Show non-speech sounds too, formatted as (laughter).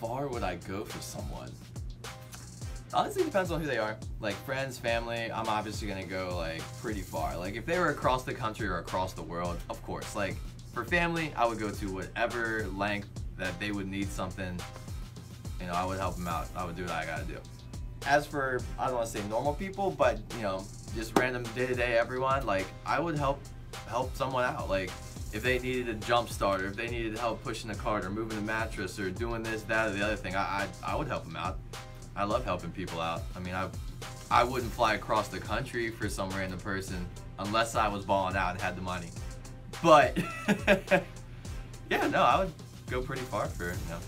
far would I go for someone? Honestly, it depends on who they are. Like friends, family, I'm obviously gonna go like pretty far. Like if they were across the country or across the world, of course. Like for family, I would go to whatever length that they would need something. You know, I would help them out. I would do what I gotta do. As for I don't want to say normal people, but you know, just random day to day everyone, like I would help help someone out. Like if they needed a jump starter, if they needed help pushing a cart or moving a mattress or doing this, that, or the other thing, I, I, I would help them out. I love helping people out. I mean, I, I wouldn't fly across the country for some random person unless I was balling out and had the money. But (laughs) yeah, no, I would go pretty far for you know